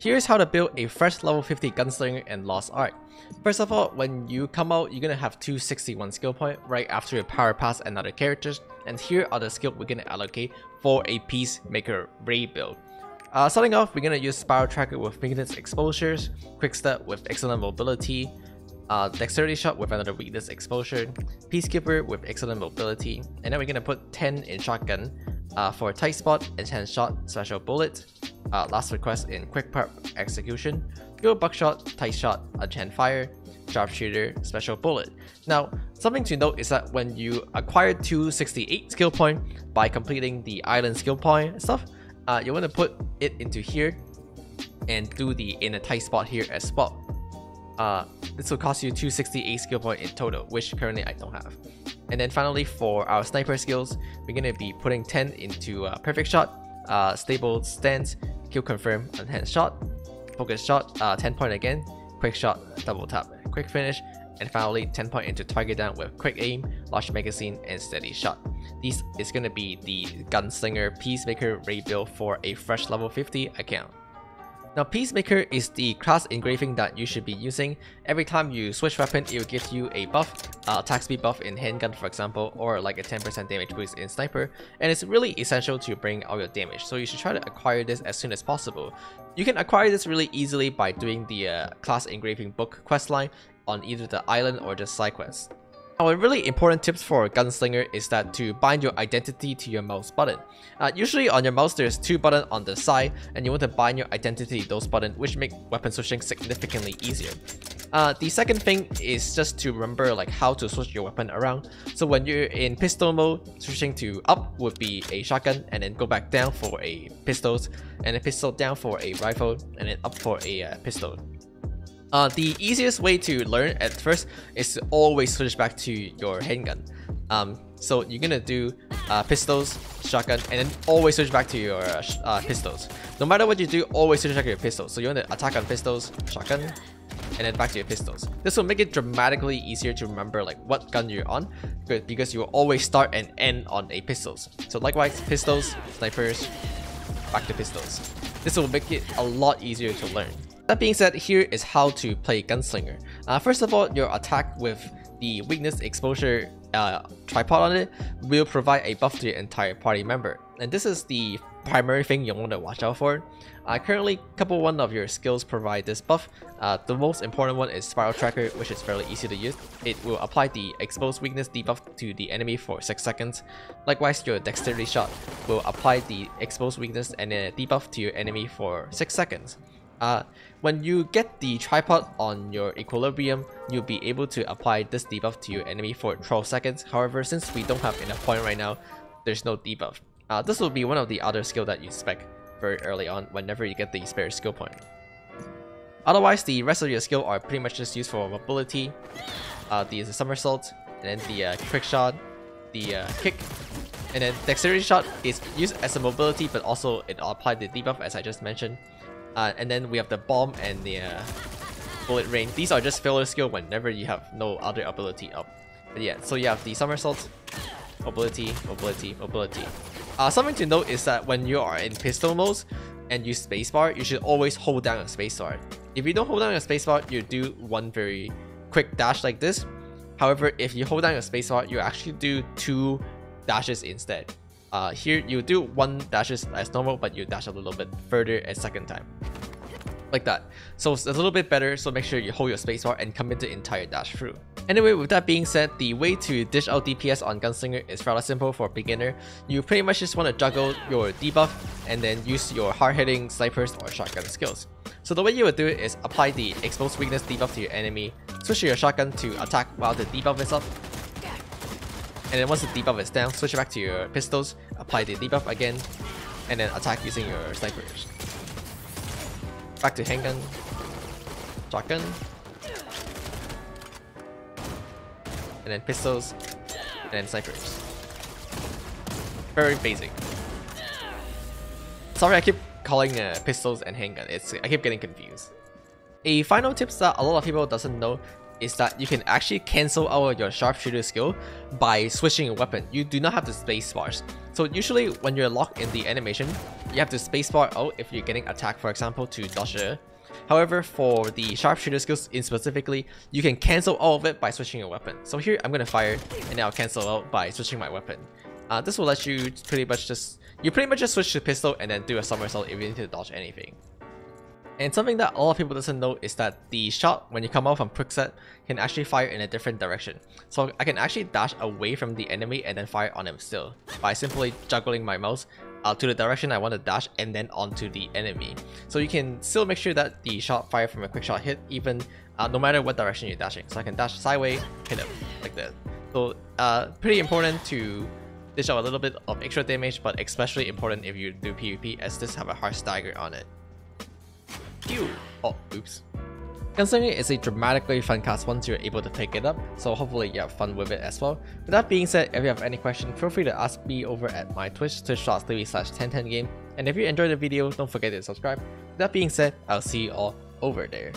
Here's how to build a fresh level 50 Gunslinger and Lost Ark. First of all, when you come out, you're gonna have 261 skill point right after you power pass and other characters, and here are the skill we're gonna allocate for a Peacemaker raid build. Uh, starting off, we're gonna use Spiral Tracker with weakness exposures, Quick Step with excellent mobility, uh, Dexterity Shot with another weakness exposure, Peacekeeper with excellent mobility, and then we're gonna put 10 in Shotgun uh, for Tight Spot, Intense Shot, Special Bullet, uh, last request in quick prep execution, go buckshot, tight shot, unchained fire, sharpshooter, special bullet. Now, something to note is that when you acquire 268 skill point by completing the island skill point stuff, uh, you want to put it into here and do the in a tight spot here as well. Uh, this will cost you 268 skill point in total, which currently I don't have. And then finally for our sniper skills, we're going to be putting 10 into perfect shot, uh, stable stance, kill confirm, enhanced shot, focus shot, uh, 10 point again, quick shot, double tap, quick finish, and finally 10 point into target down with quick aim, large magazine, and steady shot. This is going to be the Gunslinger Peacemaker rebuild for a fresh level 50 account. Now Peacemaker is the class engraving that you should be using. Every time you switch weapon, it will give you a buff, uh, attack speed buff in handgun for example, or like a 10% damage boost in sniper, and it's really essential to bring all your damage, so you should try to acquire this as soon as possible. You can acquire this really easily by doing the uh, class engraving book questline on either the island or the side quest. Now, a really important tip for a gunslinger is that to bind your identity to your mouse button. Uh, usually on your mouse there's two buttons on the side and you want to bind your identity to those buttons which make weapon switching significantly easier. Uh, the second thing is just to remember like how to switch your weapon around. So when you're in pistol mode, switching to up would be a shotgun and then go back down for a pistols and a pistol down for a rifle and then up for a uh, pistol. Uh, the easiest way to learn at first is to always switch back to your handgun. Um, so you're gonna do uh, pistols, shotgun, and then always switch back to your uh, uh, pistols. No matter what you do, always switch back to your pistols. So you want to attack on pistols, shotgun, and then back to your pistols. This will make it dramatically easier to remember like what gun you're on because you will always start and end on a pistols. So likewise, pistols, snipers, back to pistols. This will make it a lot easier to learn. That being said, here is how to play Gunslinger. Uh, first of all, your attack with the weakness exposure uh, tripod on it will provide a buff to your entire party member. And this is the primary thing you want to watch out for. Uh, currently, couple one of your skills provide this buff. Uh, the most important one is Spiral Tracker, which is fairly easy to use. It will apply the exposed weakness debuff to the enemy for 6 seconds. Likewise, your Dexterity Shot will apply the exposed weakness and a debuff to your enemy for 6 seconds. Uh, when you get the tripod on your equilibrium, you'll be able to apply this debuff to your enemy for 12 seconds. However, since we don't have enough point right now, there's no debuff. Uh, this will be one of the other skill that you spec very early on whenever you get the spare skill point. Otherwise, the rest of your skill are pretty much just used for mobility, uh, the somersault, and then the uh, quick shot, the uh, kick, and then dexterity shot is used as a mobility but also it applied the debuff as I just mentioned. Uh, and then we have the bomb and the uh, bullet rain. These are just filler skill whenever you have no other ability up. But yeah, so you have the somersault, mobility, mobility, mobility. Uh, something to note is that when you are in pistol mode and use spacebar, you should always hold down a spacebar. If you don't hold down a spacebar, you do one very quick dash like this. However, if you hold down a spacebar, you actually do two dashes instead. Uh, here you do one dashes as normal, but you dash a little bit further a second time. Like that. So it's a little bit better, so make sure you hold your spacebar and commit the entire dash through. Anyway, with that being said, the way to dish out DPS on Gunslinger is rather simple for a beginner. You pretty much just want to juggle your debuff and then use your hard-hitting snipers or shotgun skills. So the way you would do it is apply the exposed weakness debuff to your enemy, switch your shotgun to attack while the debuff is up, and then once the debuff is down, switch back to your pistols, apply the debuff again, and then attack using your snipers. Back to handgun, shotgun, and then pistols, and then snipers. Very basic. Sorry I keep calling uh, pistols and handgun, it's I keep getting confused. A final tip that a lot of people doesn't know is that you can actually cancel out your sharpshooter skill by switching a weapon. You do not have to space bars. So usually when you're locked in the animation, you have to spacebar out if you're getting attacked for example to dodge it. However, for the sharpshooter skills in specifically, you can cancel all of it by switching a weapon. So here I'm gonna fire and I'll cancel out by switching my weapon. Uh, this will let you pretty much just you pretty much just switch to pistol and then do a somersault if you need to dodge anything. And something that a lot of people doesn't know is that the shot when you come out from quickset can actually fire in a different direction. So I can actually dash away from the enemy and then fire on him still by simply juggling my mouse uh, to the direction I want to dash and then onto the enemy. So you can still make sure that the shot fire from a quick shot hit even uh, no matter what direction you're dashing. So I can dash sideways, hit him like that. So uh, pretty important to dish out a little bit of extra damage, but especially important if you do PvP as this have a hard stagger on it. Oh, oops. Gunslinger is a dramatically fun cast once you're able to pick it up, so hopefully you have fun with it as well. With that being said, if you have any question, feel free to ask me over at my Twitch, twitch.tv slash 1010game, and if you enjoyed the video, don't forget to subscribe. With that being said, I'll see you all over there.